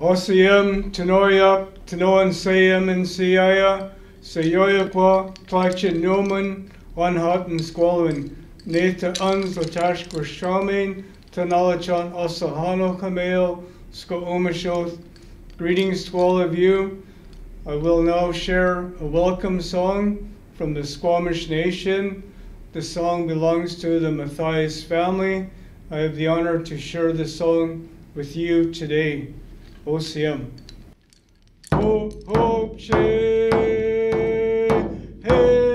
Osium, Tenoyap, Tenoan Sayam and Siaya, Sayoyakwa, Tlachin Newman, One Hot and Squalwin, Nata Uns, Latashkwa Shamain, Tanalachan Osahano Kameo, Sko Umashoth. Greetings to all of you. I will now share a welcome song from the Squamish Nation. The song belongs to the Matthias family. I have the honor to share this song with you today. OCM. Ho, ho, che, hey,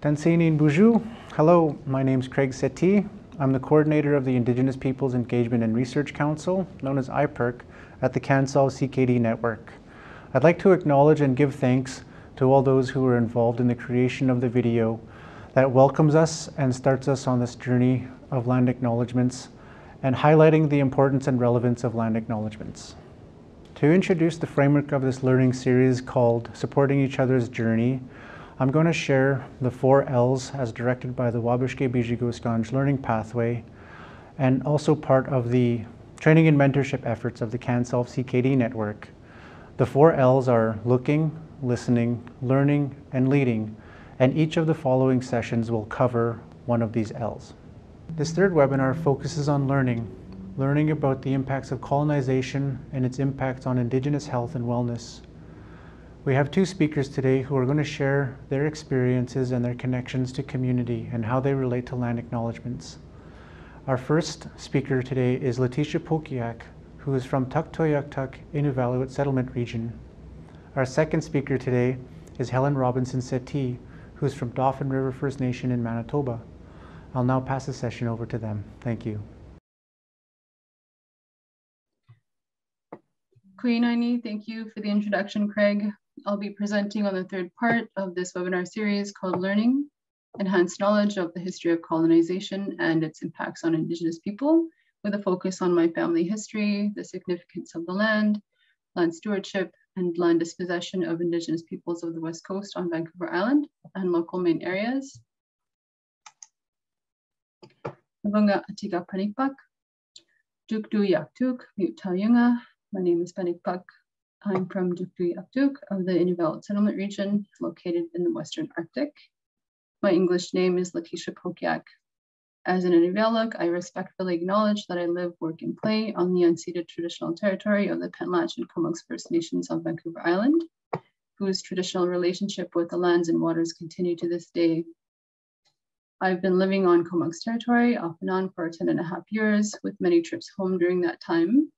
Tansinin Boujou. Hello, my name is Craig Setti. I'm the coordinator of the Indigenous Peoples Engagement and Research Council, known as IPERC, at the Can-SOLVE CKD network. I'd like to acknowledge and give thanks to all those who were involved in the creation of the video that welcomes us and starts us on this journey of land acknowledgements and highlighting the importance and relevance of land acknowledgements. To introduce the framework of this learning series called Supporting Each Other's Journey, I'm going to share the four L's as directed by the Wabishke Bijigoskanj Learning Pathway and also part of the training and mentorship efforts of the Can-SOLVE CKD network. The four L's are looking, listening, learning, and leading, and each of the following sessions will cover one of these L's. This third webinar focuses on learning, learning about the impacts of colonization and its impacts on Indigenous health and wellness. We have two speakers today who are going to share their experiences and their connections to community and how they relate to land acknowledgements. Our first speaker today is Letitia Pokiak, who is from Tuktoyaktuk Inuvialuit Settlement Region. Our second speaker today is Helen Robinson Settee, who is from Dauphin River First Nation in Manitoba. I'll now pass the session over to them. Thank you. Queen Aini, thank you for the introduction, Craig. I'll be presenting on the third part of this webinar series called Learning, Enhanced Knowledge of the History of Colonization and its Impacts on Indigenous People, with a focus on my family history, the significance of the land, land stewardship, and land dispossession of Indigenous peoples of the West Coast on Vancouver Island and local main areas. Atiga. My name is Panikpak. I'm from Tuktoyaktuk of the Inuvialuit Settlement Region, located in the Western Arctic. My English name is Letitia Pokiak. As an Inuvialuit, I respectfully acknowledge that I live, work, and play on the unceded traditional territory of the Pentlatch and Comox First Nations on Vancouver Island. whose traditional relationship with the lands and waters continue to this day. I've been living on Comox territory off and on for 10 and a half years, with many trips home during that time.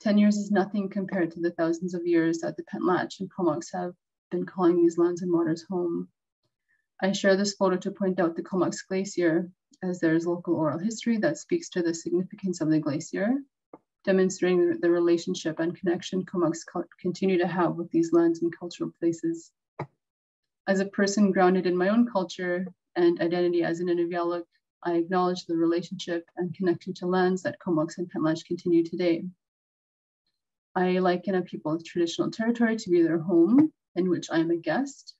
10 years is nothing compared to the thousands of years that the Pentlatch and Comox have been calling these lands and waters home. I share this photo to point out the Comox Glacier, as there is local oral history that speaks to the significance of the glacier, demonstrating the relationship and connection Comox continue to have with these lands and cultural places. As a person grounded in my own culture and identity as an Inuvialuit, I acknowledge the relationship and connection to lands that Comox and Pentlatch continue today. I liken a people's traditional territory to be their home, in which I am a guest.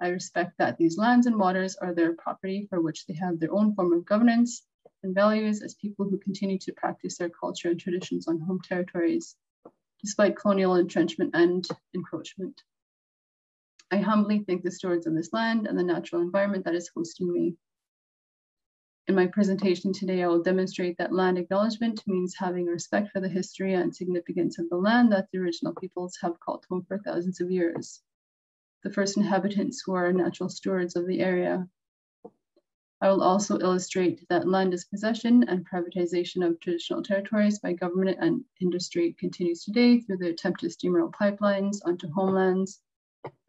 I respect that these lands and waters are their property for which they have their own form of governance and values as people who continue to practice their culture and traditions on home territories, despite colonial entrenchment and encroachment. I humbly thank the stewards of this land and the natural environment that is hosting me. In my presentation today, I will demonstrate that land acknowledgement means having respect for the history and significance of the land that the original peoples have called home for thousands of years. The first inhabitants who are natural stewards of the area. I will also illustrate that land dispossession and privatization of traditional territories by government and industry continues today through the attempt to steamroll pipelines onto homelands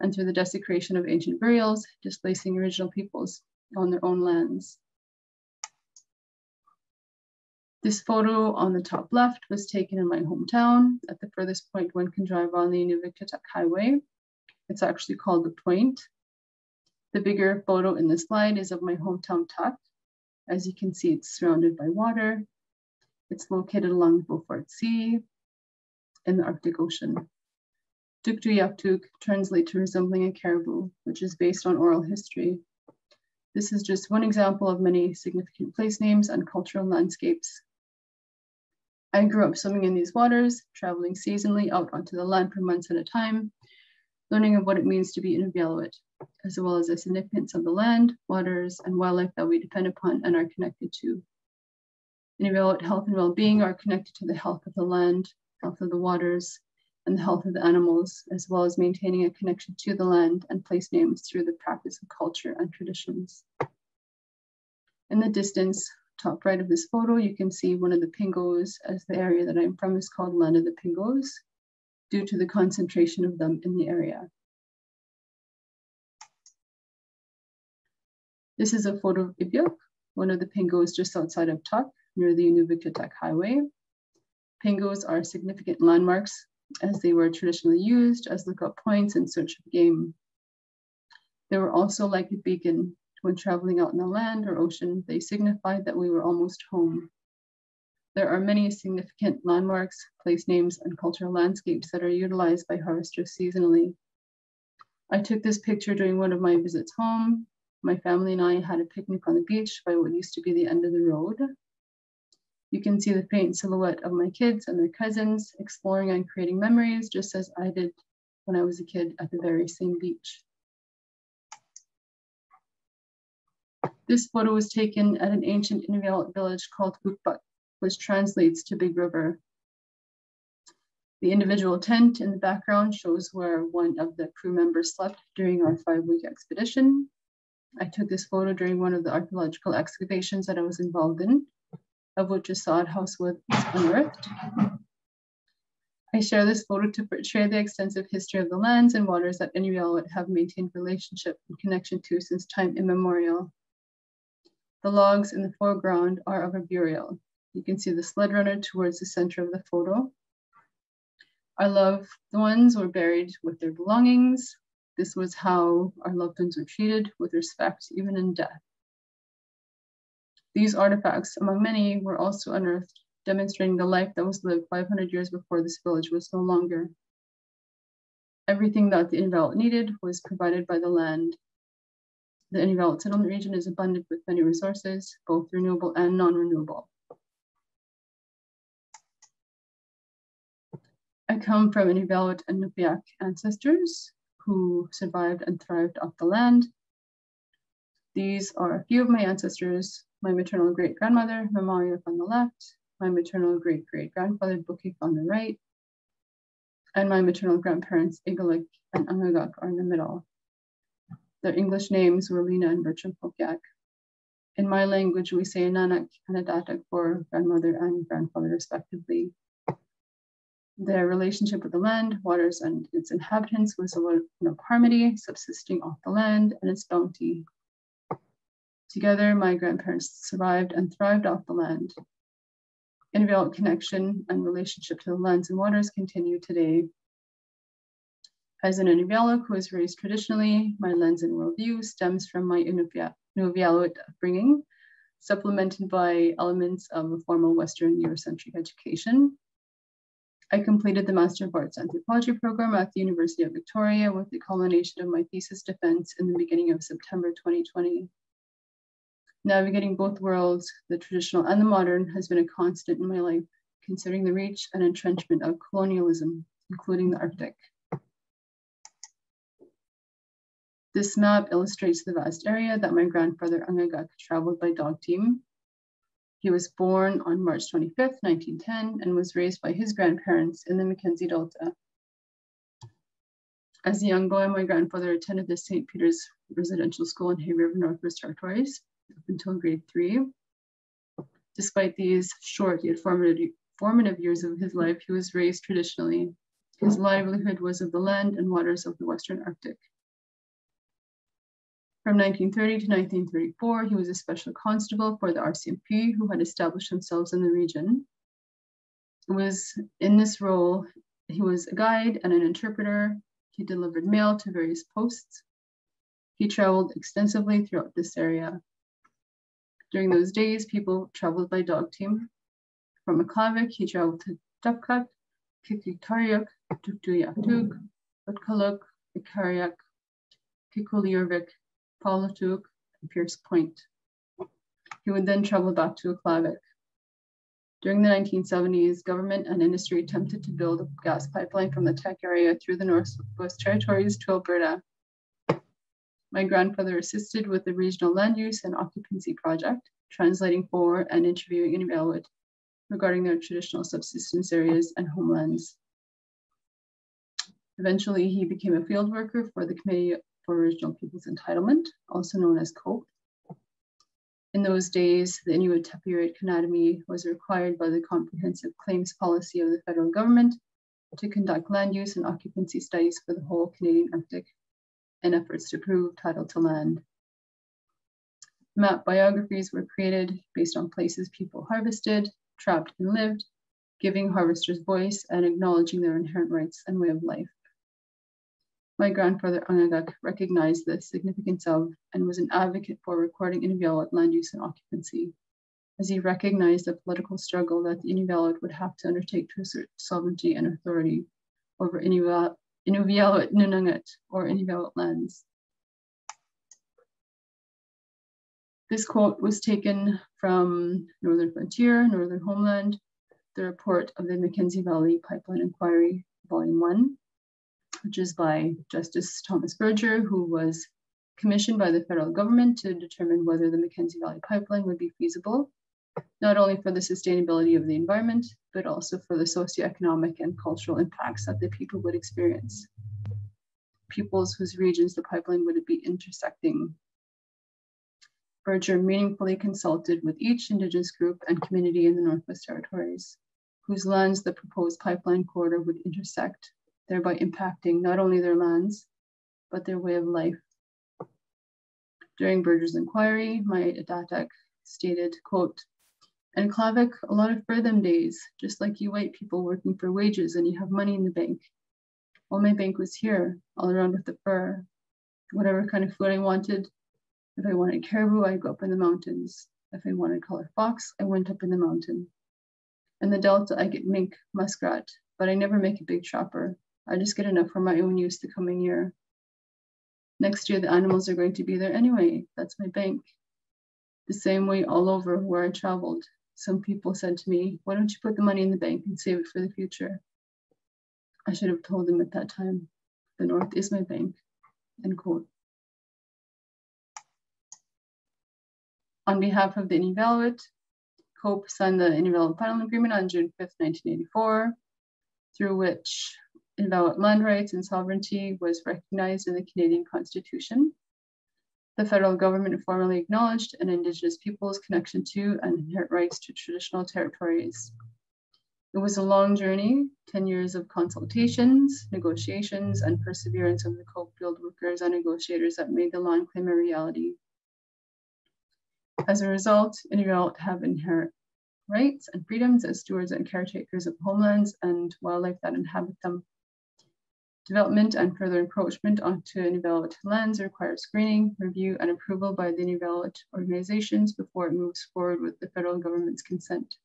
and through the desecration of ancient burials, displacing original peoples on their own lands. This photo on the top left was taken in my hometown at the furthest point one can drive on the Inuvik Highway. It's actually called the Point. The bigger photo in the slide is of my hometown Tuk. As you can see, it's surrounded by water. It's located along the Beaufort Sea in the Arctic Ocean. Tuktoyaktuk translates to resembling a caribou, which is based on oral history. This is just one example of many significant place names and cultural landscapes I grew up swimming in these waters, traveling seasonally out onto the land for months at a time, learning of what it means to be in Inuvialuit, as well as the significance of the land, waters, and wildlife that we depend upon and are connected to. Inuvialuit health and well-being are connected to the health of the land, health of the waters, and the health of the animals, as well as maintaining a connection to the land and place names through the practice of culture and traditions. In the distance, top right of this photo, you can see one of the pingos as the area that I'm from is called Land of the Pingos due to the concentration of them in the area. This is a photo of Ibyuk, one of the pingos just outside of Tuk, near the Inuvik Highway. Pingos are significant landmarks as they were traditionally used as lookout points in search of game. They were also like a beacon when traveling out in the land or ocean, they signified that we were almost home. There are many significant landmarks, place names, and cultural landscapes that are utilized by harvesters seasonally. I took this picture during one of my visits home. My family and I had a picnic on the beach by what used to be the end of the road. You can see the faint silhouette of my kids and their cousins exploring and creating memories, just as I did when I was a kid at the very same beach. This photo was taken at an ancient Inuvialuit village called Kuukpak, which translates to Big River. The individual tent in the background shows where one of the crew members slept during our five-week expedition. I took this photo during one of the archaeological excavations that I was involved in, of which a sod house was unearthed. I share this photo to portray the extensive history of the lands and waters that Inuvialuit have maintained relationship and connection to since time immemorial. The logs in the foreground are of a burial. You can see the sled runner towards the center of the photo. Our loved ones were buried with their belongings. This was how our loved ones were treated with respect, even in death. These artifacts, among many, were also unearthed, demonstrating the life that was lived 500 years before this village was no longer. Everything that the Inuvialuit needed was provided by the land the Inuvialuit settlement region is abundant with many resources, both renewable and non-renewable. I come from Inuvialuit and Inupiaq ancestors who survived and thrived off the land. These are a few of my ancestors, my maternal great-grandmother, Mamariak on the left, my maternal great-great-grandfather, Bukik on the right, and my maternal grandparents, Igalik and Angagak, are in the middle. Their English names were Lena and Bertram Pokiak. In my language, we say Nanak and Adatak for grandmother and grandfather, respectively. Their relationship with the land, waters, and its inhabitants was a one of harmony, subsisting off the land and its bounty. Together, my grandparents survived and thrived off the land. Inuvialuit connection and relationship to the lands and waters continue today. As an Inuvialuit who was raised traditionally, my lens and worldview stems from my Inuvialuit upbringing, supplemented by elements of a formal Western Eurocentric education. I completed the Master of Arts Anthropology program at the University of Victoria with the culmination of my thesis defense in the beginning of September 2020. Navigating both worlds, the traditional and the modern, has been a constant in my life, considering the reach and entrenchment of colonialism, including the Arctic. This map illustrates the vast area that my grandfather Angagak traveled by dog team he was born on March 25, 1910, and was raised by his grandparents in the Mackenzie Delta. As a young boy, my grandfather attended the St. Peter's Residential School in Hay River, Northwest Territories, up until grade three. Despite these short yet formative, formative years of his life, he was raised traditionally. His livelihood was of the land and waters of the Western Arctic. From 1930 to 1934, he was a special constable for the RCMP who had established themselves in the region. It was in this role, he was a guide and an interpreter. He delivered mail to various posts. He traveled extensively throughout this area. During those days, people traveled by dog team. From Aklavik, he traveled to Dupkat, Kikiktaryuk, Tuktoyaktuk, Utkaluk, Ikaryak, Kikuliurvik, Pawtutuk, and Pierce Point. He would then travel back to Aklavik. During the 1970s, government and industry attempted to build a gas pipeline from the Teck area through the Northwest Territories to Alberta. My grandfather assisted with the regional land use and occupancy project, translating for and interviewing Inuvialuit regarding their traditional subsistence areas and homelands. Eventually, he became a field worker for the Committee for Original Peoples Entitlement, also known as COPE. In those days, the Inuit Tapiriit Kanatami was required by the comprehensive claims policy of the federal government to conduct land use and occupancy studies for the whole Canadian Arctic in efforts to prove title to land. Map biographies were created based on places people harvested, trapped, and lived, giving harvesters voice and acknowledging their inherent rights and way of life. My grandfather Angagak recognized the significance of and was an advocate for recording Inuvialuit land use and occupancy, as he recognized the political struggle that the Inuvialuit would have to undertake to assert sovereignty and authority over Inuvialuit Nunangat or Inuvialuit lands. This quote was taken from Northern Frontier, Northern Homeland, the report of the Mackenzie Valley Pipeline Inquiry, Volume 1, which is by Justice Thomas Berger, who was commissioned by the federal government to determine whether the Mackenzie Valley Pipeline would be feasible, not only for the sustainability of the environment, but also for the socioeconomic and cultural impacts that the people would experience. Peoples whose regions the pipeline would be intersecting. Berger meaningfully consulted with each Indigenous group and community in the Northwest Territories, whose lands the proposed pipeline corridor would intersect thereby impacting not only their lands, but their way of life. During Berger's inquiry, my Datak stated, quote, and Klavik, a lot of them days, just like you white people working for wages and you have money in the bank. Well, my bank was here, all around with the fur. Whatever kind of food I wanted. If I wanted caribou, I'd go up in the mountains. If I wanted color fox, I went up in the mountain. In the Delta, I get mink, muskrat, but I never make a big chopper. I just get enough for my own use the coming year. Next year, the animals are going to be there anyway. That's my bank. The same way all over where I traveled. Some people said to me, Why don't you put the money in the bank and save it for the future? I should have told them at that time, The North is my bank. End quote. On behalf of the Inuvialuit, COPE signed the Inuvialuit Final Agreement on June 5th, 1984, through which Inuit land rights and sovereignty was recognized in the Canadian Constitution. The federal government formally acknowledged an Indigenous people's connection to and inherent rights to traditional territories. It was a long journey, 10 years of consultations, negotiations, and perseverance of the Cope field workers and negotiators that made the land claim a reality. As a result, Inuit have inherent rights and freedoms as stewards and caretakers of homelands and wildlife that inhabit them. Development and further encroachment onto Nunavut lands requires screening, review, and approval by the Nunavut organizations before it moves forward with the federal government's consent.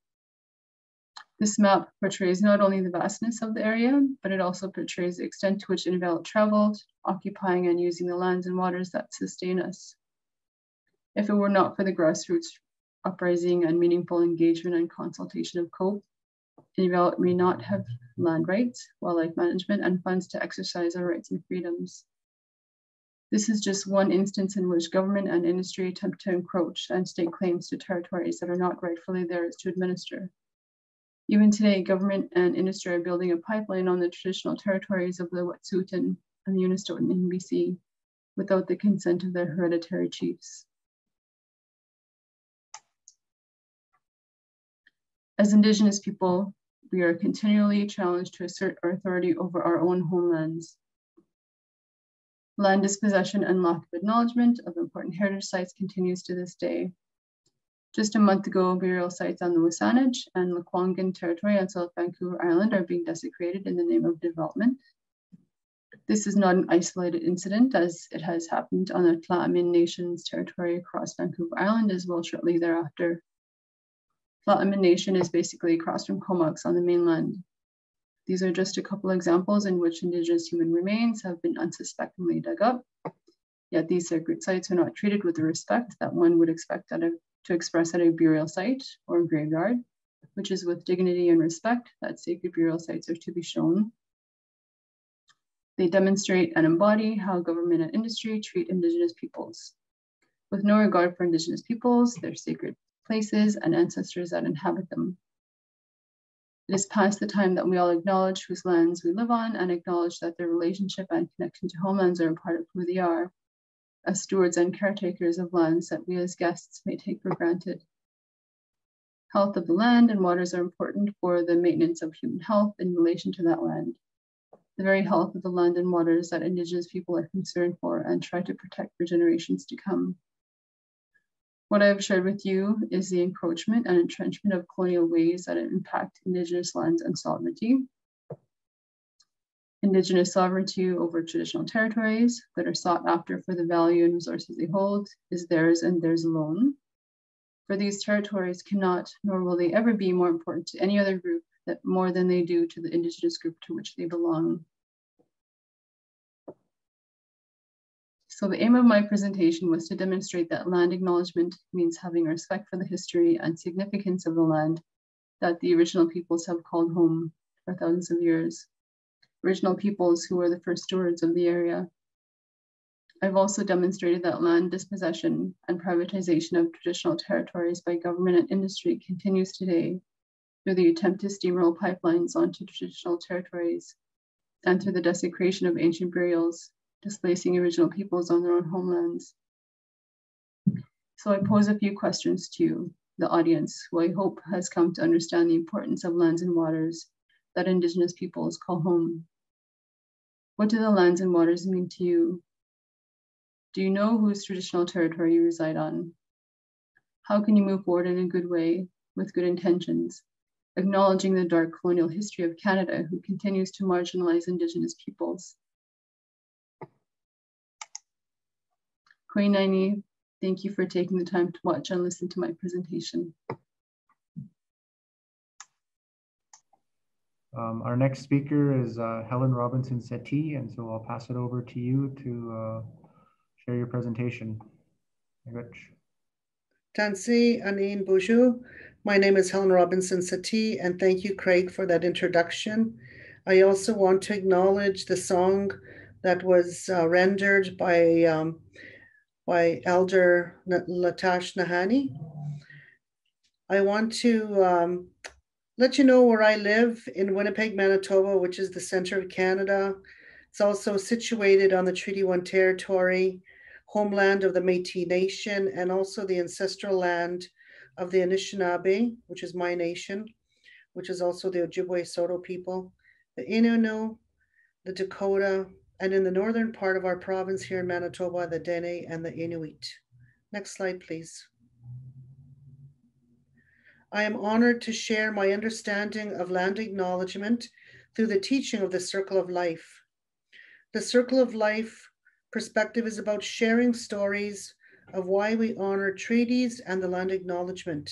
This map portrays not only the vastness of the area, but it also portrays the extent to which Nunavut traveled, occupying and using the lands and waters that sustain us. If it were not for the grassroots uprising and meaningful engagement and consultation of COPE, Inuit may not have land rights, wildlife management, and funds to exercise our rights and freedoms. This is just one instance in which government and industry attempt to encroach and stake claims to territories that are not rightfully theirs to administer. Even today, government and industry are building a pipeline on the traditional territories of the Wet'suwet'en and the Unist'ot'en in BC without the consent of their hereditary chiefs. As Indigenous people, we are continually challenged to assert our authority over our own homelands. Land dispossession and lack of acknowledgement of important heritage sites continues to this day. Just a month ago, burial sites on the Wasanich and Lekwungen territory on South Vancouver Island are being desecrated in the name of development. This is not an isolated incident as it has happened on the Tla'amin Nation's territory across Vancouver Island as well shortly thereafter. Tla'amin Nation is basically across from Comox on the mainland. These are just a couple examples in which Indigenous human remains have been unsuspectingly dug up. Yet these sacred sites are not treated with the respect that one would expect a, to express at a burial site or graveyard, which is with dignity and respect that sacred burial sites are to be shown. They demonstrate and embody how government and industry treat Indigenous peoples. With no regard for Indigenous peoples, their sacred places, and ancestors that inhabit them. It is past the time that we all acknowledge whose lands we live on and acknowledge that their relationship and connection to homelands are a part of who they are, as stewards and caretakers of lands that we as guests may take for granted. Health of the land and waters are important for the maintenance of human health in relation to that land. The very health of the land and waters that Indigenous people are concerned for and try to protect for generations to come. What I've shared with you is the encroachment and entrenchment of colonial ways that impact Indigenous lands and sovereignty. Indigenous sovereignty over traditional territories that are sought after for the value and resources they hold is theirs and theirs alone. For these territories cannot, nor will they ever be more important to any other group that more than they do to the Indigenous group to which they belong. So the aim of my presentation was to demonstrate that land acknowledgement means having respect for the history and significance of the land that the original peoples have called home for thousands of years. Original peoples who were the first stewards of the area. I've also demonstrated that land dispossession and privatization of traditional territories by government and industry continues today through the attempt to steamroll pipelines onto traditional territories and through the desecration of ancient burials displacing original peoples on their own homelands. So I pose a few questions to you, the audience, who I hope has come to understand the importance of lands and waters that Indigenous peoples call home. What do the lands and waters mean to you? Do you know whose traditional territory you reside on? How can you move forward in a good way with good intentions, acknowledging the dark colonial history of Canada who continues to marginalize Indigenous peoples? Koinaini, thank you for taking the time to watch and listen to my presentation. Um, our next speaker is uh, Helen Robinson Settee, and so I'll pass it over to you to uh, share your presentation. Rich. Tansi Anin Buju. My name is Helen Robinson Settee, and thank you, Craig, for that introduction. I also want to acknowledge the song that was uh, rendered by um, by Elder Latash Nahanee. I want to um, let you know where I live in Winnipeg, Manitoba, which is the center of Canada. It's also situated on the Treaty One territory, homeland of the Métis Nation, and also the ancestral land of the Anishinaabe, which is my nation, which is also the Ojibwe Saulteaux people, the Innu, the Dakota, and in the northern part of our province here in Manitoba, the Dene and the Inuit. Next slide, please. I am honored to share my understanding of land acknowledgement through the teaching of the Circle of Life. The Circle of Life perspective is about sharing stories of why we honor treaties and the land acknowledgement.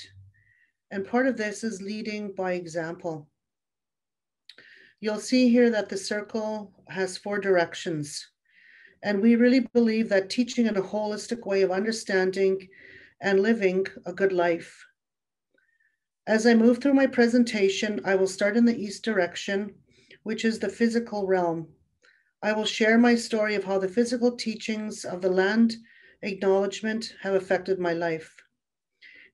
And part of this is leading by example. You'll see here that the circle has four directions. And we really believe that teaching in a holistic way of understanding and living a good life. As I move through my presentation, I will start in the east direction, which is the physical realm. I will share my story of how the physical teachings of the land acknowledgement have affected my life.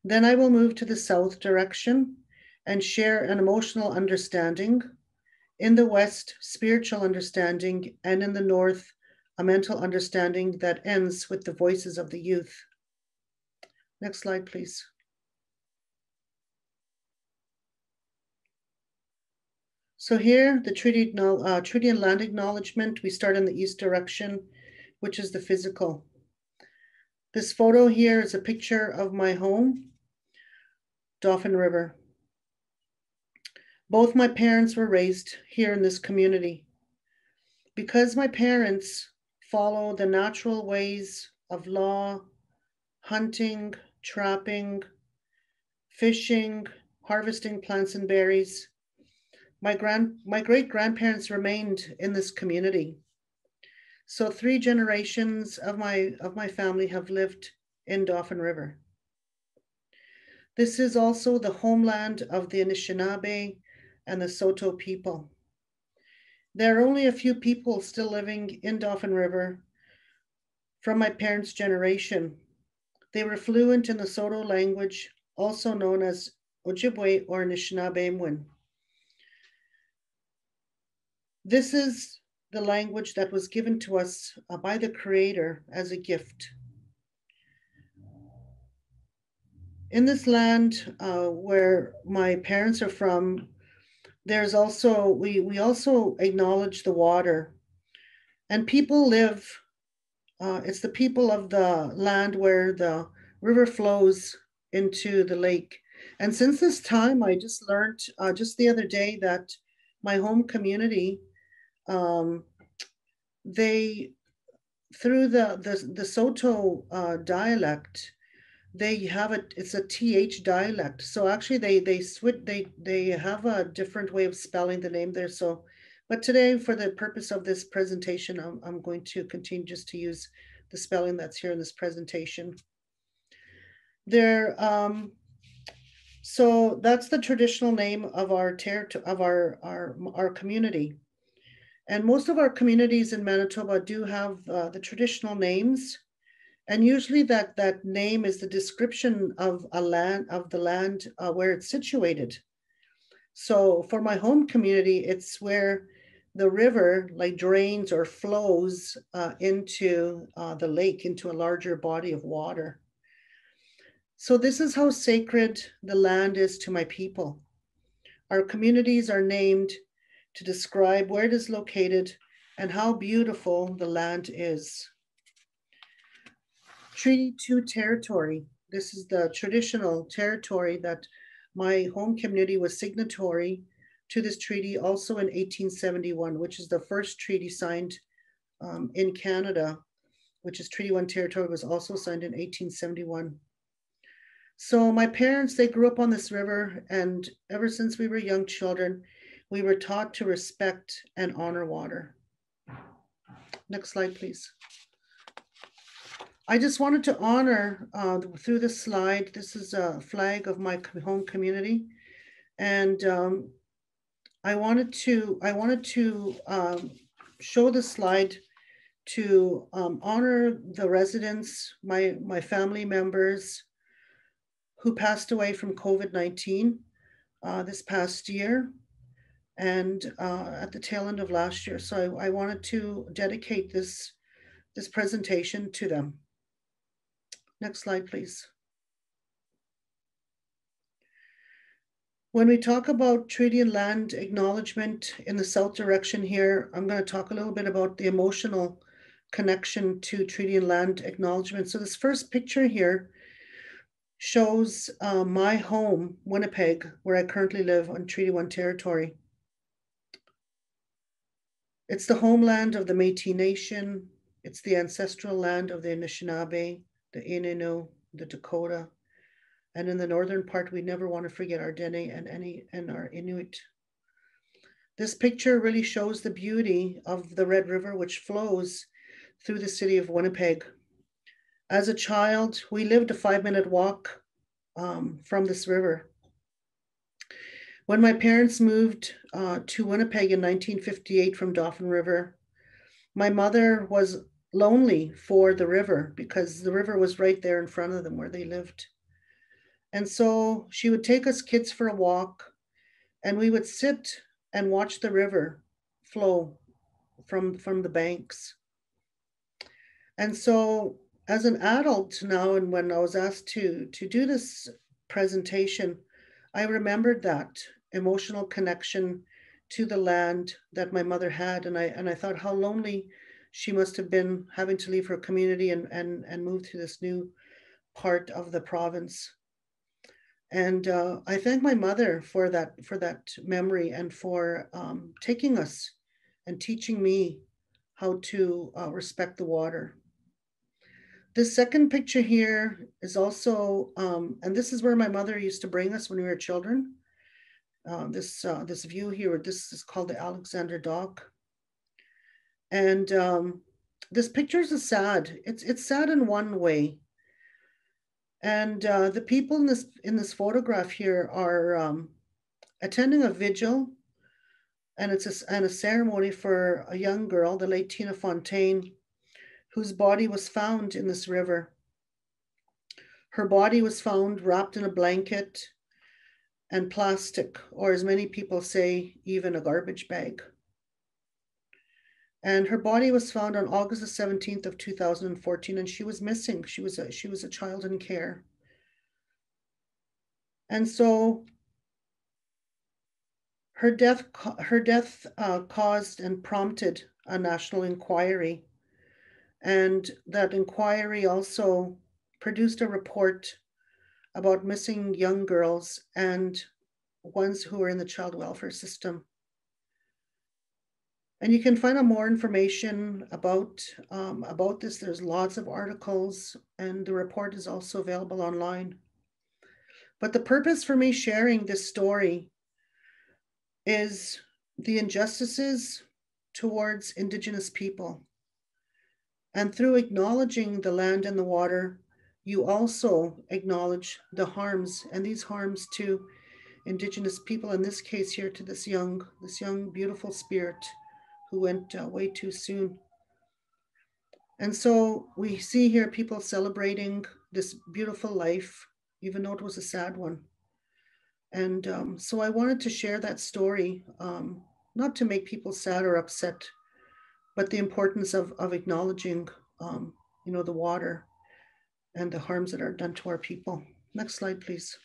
Then I will move to the south direction and share an emotional understanding. In the west, spiritual understanding, and in the north, a mental understanding that ends with the voices of the youth. Next slide, please. So here, the treaty, uh, treaty and land acknowledgement, we start in the east direction, which is the physical. This photo here is a picture of my home, Dauphin River. Both my parents were raised here in this community. Because my parents follow the natural ways of law, hunting, trapping, fishing, harvesting plants and berries, my grand my great grandparents remained in this community. So three generations of my of my family have lived in Dauphin River. This is also the homeland of the Anishinaabe and the Saulteaux people. There are only a few people still living in Dauphin River from my parents' generation. They were fluent in the Saulteaux language, also known as Ojibwe or Anishinaabe This is the language that was given to us uh, by the Creator as a gift. In this land uh, where my parents are from, there's also, we, we also acknowledge the water. And people live, uh, it's the people of the land where the river flows into the lake. And since this time, I just learned uh, just the other day that my home community um, they through the the, the Saulteaux uh, dialect, they have a it's a th dialect. So actually, they they switch they they have a different way of spelling the name there. So, but today, for the purpose of this presentation, I'm I'm going to continue just to use the spelling that's here in this presentation. There, um, so that's the traditional name of our territory of our our our community. And most of our communities in Manitoba do have uh, the traditional names. And usually that, that name is the description of a land of the land uh, where it's situated. So for my home community, it's where the river like drains or flows uh, into uh, the lake, into a larger body of water. So this is how sacred the land is to my people. Our communities are named to describe where it is located and how beautiful the land is. Treaty 2 territory. This is the traditional territory that my home community was signatory to this treaty also in 1871, which is the first treaty signed um, in Canada, which is Treaty 1 territory was also signed in 1871. So my parents, they grew up on this river and ever since we were young children, we were taught to respect and honor water. Next slide, please. I just wanted to honor uh, through this slide, this is a flag of my home community. And um, I wanted to, I wanted to um, show the slide to um, honor the residents, my, my family members who passed away from COVID-19 uh, this past year and uh, at the tail end of last year. So I, I wanted to dedicate this, this presentation to them. Next slide, please. When we talk about treaty and land acknowledgement in the south direction here, I'm going to talk a little bit about the emotional connection to treaty and land acknowledgement. So this first picture here shows uh, my home, Winnipeg, where I currently live on Treaty One territory. It's the homeland of the Métis Nation. It's the ancestral land of the Anishinaabe, the Innu, the Dakota, and in the northern part, we never want to forget our Dene and any and our Inuit. This picture really shows the beauty of the Red River, which flows through the city of Winnipeg. As a child, we lived a five minute walk um, from this river. When my parents moved uh, to Winnipeg in 1958 from Dauphin River, my mother was lonely for the river because the river was right there in front of them where they lived. And so she would take us kids for a walk, and we would sit and watch the river flow from, from the banks. And so as an adult now, and when I was asked to, to do this presentation, I remembered that emotional connection to the land that my mother had. And I, and I thought how lonely she must have been having to leave her community and, and, and move to this new part of the province and uh, I thank my mother for that for that memory and for um, taking us and teaching me how to uh, respect the water. This second picture here is also, um, and this is where my mother used to bring us when we were children. Uh, this uh, this view here, this is called the Alexander Dock, and um, this picture is sad. It's it's sad in one way and uh, the people in this in this photograph here are um, attending a vigil, and it's a, and a ceremony for a young girl, the late Tina Fontaine, whose body was found in this river. Her body was found wrapped in a blanket and plastic, or as many people say, even a garbage bag. And her body was found on August the 17th of 2014, and she was missing. She was a, she was a child in care. And so her death, her death uh, caused and prompted a national inquiry. And that inquiry also produced a report about missing young girls and ones who are in the child welfare system. And you can find out more information about, um, about this. There's lots of articles and the report is also available online. But the purpose for me sharing this story is the injustices towards Indigenous people. And through acknowledging the land and the water, you also acknowledge the harms and these harms to Indigenous people, in this case here to this young, this young, beautiful spirit who went uh, way too soon. And so we see here people celebrating this beautiful life, even though it was a sad one. And um, so I wanted to share that story, um, not to make people sad or upset, but the importance of, of acknowledging, um, you know, the water and the harms that are done to our people. Next slide, please.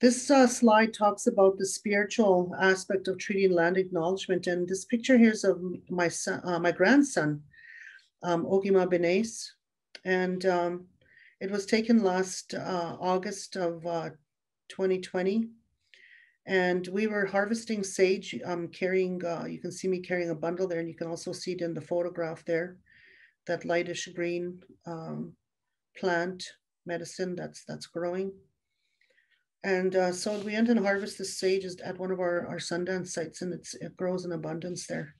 This uh, slide talks about the spiritual aspect of treaty and land acknowledgement. And this picture here is of my son, uh, my grandson, um, Ogima Benes. And um, it was taken last uh, August of 2020. Uh, and we were harvesting sage, um, carrying, uh, you can see me carrying a bundle there, and you can also see it in the photograph there, that lightish green um, plant medicine that's that's growing. And uh, so we went and harvest the sage at one of our, our Sundance sites and it's, it grows in abundance there.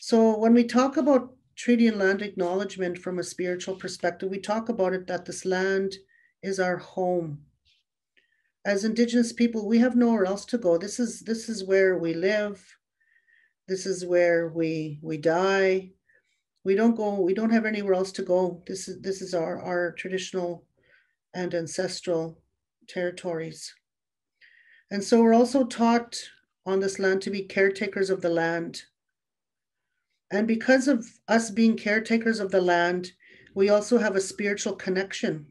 So when we talk about treaty and land acknowledgement from a spiritual perspective, we talk about it that this land is our home. As Indigenous people, we have nowhere else to go. This is this is where we live. This is where we we die. We don't go. We don't have anywhere else to go. This is this is our our traditional and ancestral territories. And so we're also taught on this land to be caretakers of the land. And because of us being caretakers of the land, we also have a spiritual connection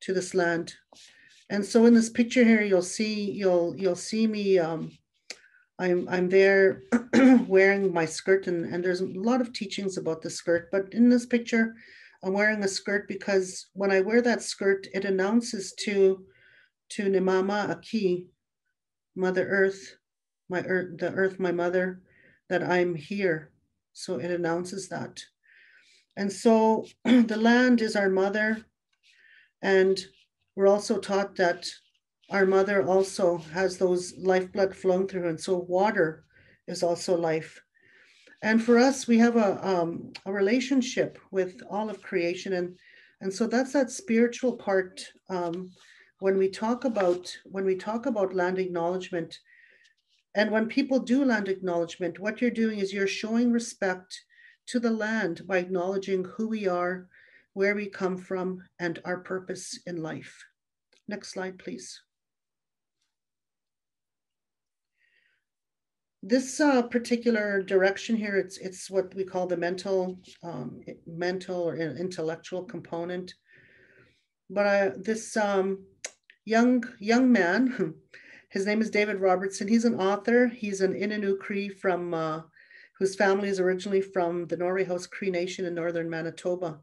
to this land. And so in this picture here, you'll see you'll you'll see me. Um, I'm I'm there wearing my skirt, and and there's a lot of teachings about the skirt. But in this picture, I'm wearing a skirt because when I wear that skirt, it announces to to Nemama Aki, Mother Earth, my earth, the earth, my mother, that I'm here. So it announces that. And so the land is our mother. And we're also taught that our mother also has those lifeblood flowing through. And so water is also life. And for us, we have a, um, a relationship with all of creation. And, and so that's that spiritual part. Um, when we talk about when we talk about land acknowledgement, and when people do land acknowledgement, what you're doing is you're showing respect to the land by acknowledging who we are, where we come from, and our purpose in life. Next slide, please. This uh, particular direction here, it's, it's what we call the mental, um, mental or intellectual component. But uh, this um, young, young man, His name is David Robertson. He's an author. He's an Innu Cree from uh, whose family is originally from the Norway House Cree Nation in northern Manitoba.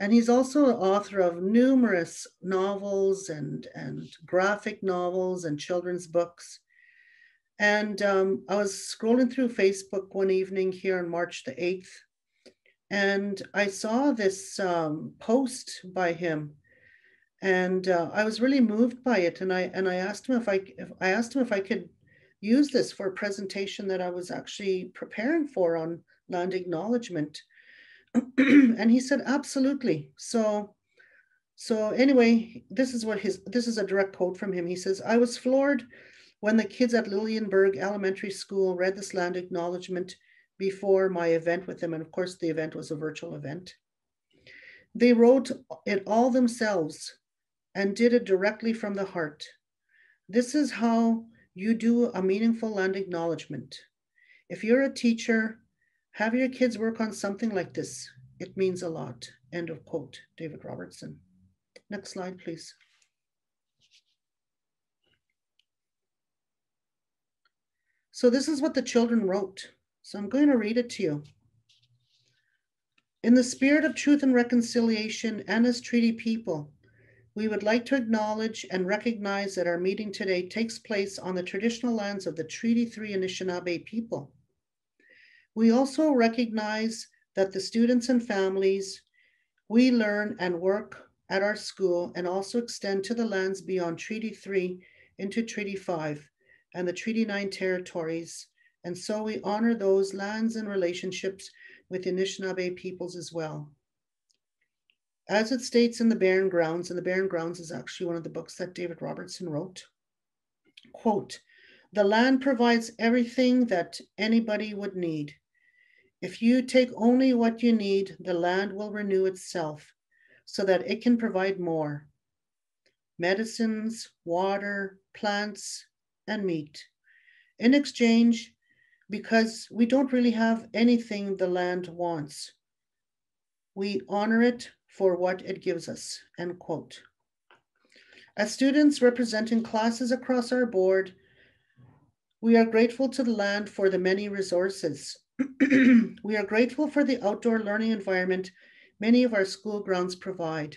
And he's also an author of numerous novels and, and graphic novels and children's books. And um, I was scrolling through Facebook one evening here on March the 8th, and I saw this um, post by him and uh, I was really moved by it. And I and I asked him if I if I asked him if I could use this for a presentation that I was actually preparing for on land acknowledgement, and he said absolutely. So so anyway, this is what his this is a direct quote from him. He says, "I was floored." When the kids at Lillienberg Elementary School read this land acknowledgement before my event with them, and of course the event was a virtual event, they wrote it all themselves and did it directly from the heart. This is how you do a meaningful land acknowledgement. If you're a teacher, have your kids work on something like this. It means a lot. End of quote, David Robertson. Next slide, please. So this is what the children wrote. So I'm going to read it to you. In the spirit of truth and reconciliation and as treaty people, we would like to acknowledge and recognize that our meeting today takes place on the traditional lands of the Treaty 3 Anishinaabe people. We also recognize that the students and families we learn and work at our school and also extend to the lands beyond Treaty 3 into Treaty 5 and the Treaty 9 territories. And so we honor those lands and relationships with Anishinaabe peoples as well. As it states in the Barren Grounds, and the Barren Grounds is actually one of the books that David Robertson wrote, quote, the land provides everything that anybody would need. If you take only what you need, the land will renew itself so that it can provide more medicines, water, plants, and meat. In exchange, because we don't really have anything the land wants, we honor it for what it gives us, end quote. As students representing classes across our board, we are grateful to the land for the many resources. we are grateful for the outdoor learning environment many of our school grounds provide.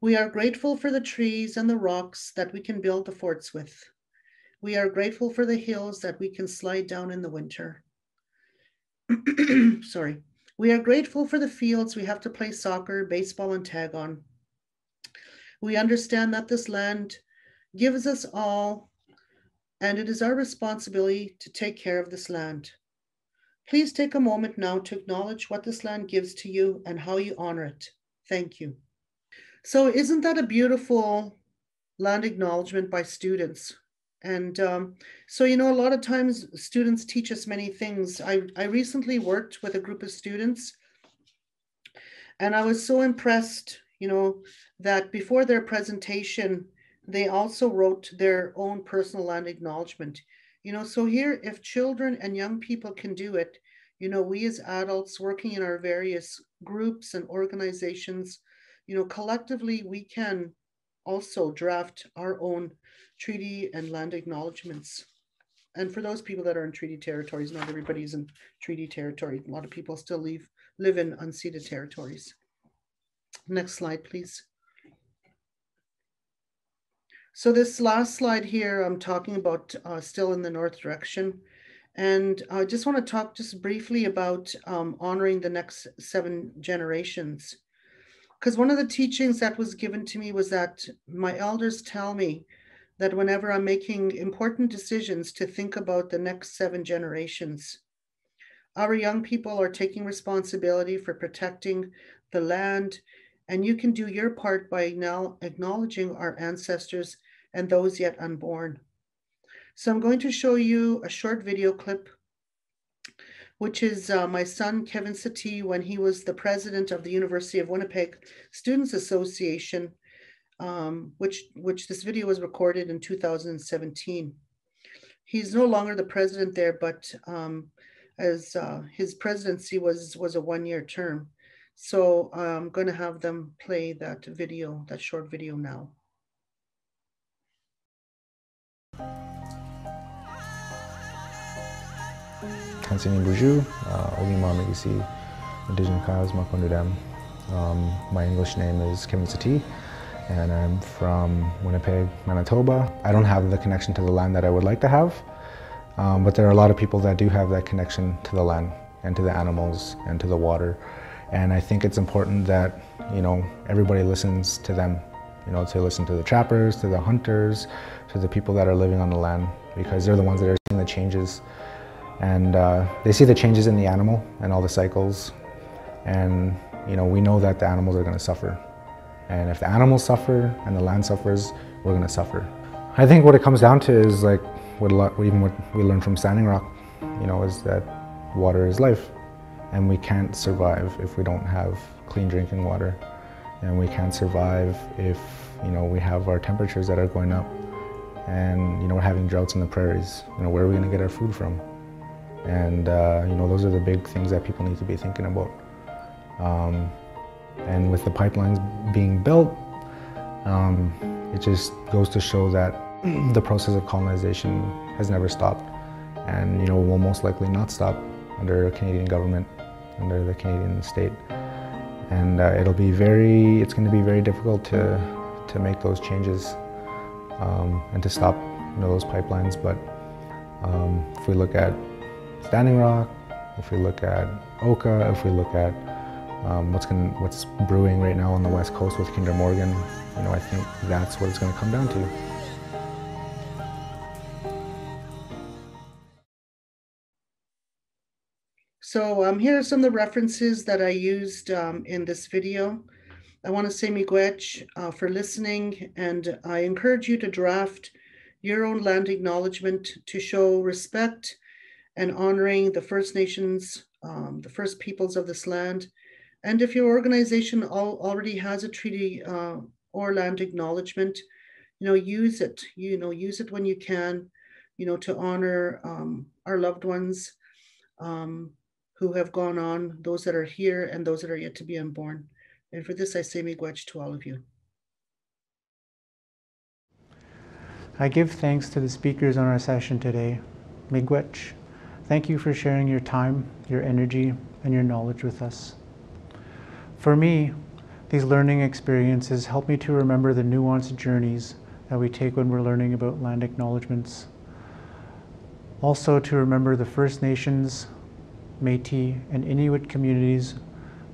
We are grateful for the trees and the rocks that we can build the forts with. We are grateful for the hills that we can slide down in the winter. Sorry. We are grateful for the fields we have to play soccer, baseball, and tag on. We understand that this land gives us all, and it is our responsibility to take care of this land. Please take a moment now to acknowledge what this land gives to you and how you honor it. Thank you. So, isn't that a beautiful land acknowledgement by students? And um, so, you know, a lot of times students teach us many things. I, I recently worked with a group of students and I was so impressed, you know, that before their presentation, they also wrote their own personal land acknowledgement. You know, so here, if children and young people can do it, you know, we as adults working in our various groups and organizations, you know, collectively we can also draft our own treaty and land acknowledgements. And for those people that are in treaty territories, not everybody's in treaty territory. A lot of people still leave, live in unceded territories. Next slide, please. So this last slide here, I'm talking about uh, still in the north direction. And I just want to talk just briefly about um, honoring the next seven generations. Because one of the teachings that was given to me was that my elders tell me that whenever I'm making important decisions to think about the next seven generations, our young people are taking responsibility for protecting the land, and you can do your part by now acknowledging our ancestors and those yet unborn. So I'm going to show you a short video clip, which is uh, my son, Kevin Settee, when he was the president of the University of Winnipeg Students Association, um, which, which this video was recorded in 2017. He's no longer the president there, but um, as uh, his presidency was, was a one-year term. So I'm going to have them play that video, that short video now. Kansini Buju, Olima Megisi, Indigenous Kayas Makondudem. Um, my English name is Kevin Settee and I'm from Winnipeg, Manitoba. I don't have the connection to the land that I would like to have, um, but there are a lot of people that do have that connection to the land and to the animals and to the water. And I think it's important that, you know, everybody listens to them, you know, to listen to the trappers, to the hunters, to the people that are living on the land, because they're the ones that are seeing the changes. And uh, they see the changes in the animal and all the cycles. And, you know, we know that the animals are going to suffer. And if the animals suffer and the land suffers, we're going to suffer. I think what it comes down to is like what a lot, even what we learned from Standing Rock, you know, is that water is life. And we can't survive if we don't have clean drinking water. And we can't survive if, you know, we have our temperatures that are going up. And, you know, we're having droughts in the prairies. You know, where are we going to get our food from? And, uh, you know, those are the big things that people need to be thinking about. Um, and with the pipelines being built, um, it just goes to show that the process of colonization has never stopped and you know will most likely not stop under a Canadian government, under the Canadian state. And uh, it'll be very, it's going to be very difficult to, to make those changes um, and to stop you know, those pipelines. But um, if we look at Standing Rock, if we look at Oka, if we look at um, what's what's brewing right now on the west coast with Kinder Morgan. You know, I think that's what it's going to come down to. So um, here are some of the references that I used um, in this video. I want to say miigwech uh, for listening, and I encourage you to draft your own land acknowledgement to show respect and honoring the First Nations, um, the First Peoples of this land, and if your organization al already has a treaty uh, or land acknowledgement, you know, use it, you know, use it when you can, you know, to honor um, our loved ones um, who have gone on, those that are here and those that are yet to be unborn. And for this, I say miigwech to all of you. I give thanks to the speakers on our session today. Miigwech, thank you for sharing your time, your energy, and your knowledge with us. For me, these learning experiences help me to remember the nuanced journeys that we take when we're learning about land acknowledgements. Also to remember the First Nations, Métis, and Inuit communities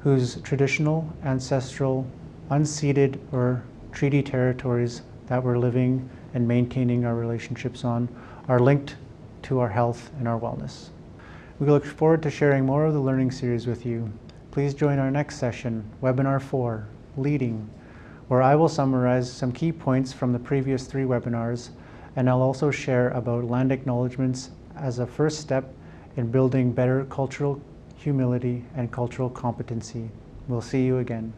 whose traditional, ancestral, unceded, or treaty territories that we're living and maintaining our relationships on are linked to our health and our wellness. We look forward to sharing more of the learning series with you Please join our next session, Webinar 4, Leading, where I will summarize some key points from the previous three webinars, and I'll also share about land acknowledgements as a first step in building better cultural humility and cultural competency. We'll see you again.